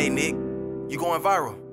Hey, Nick, you going viral.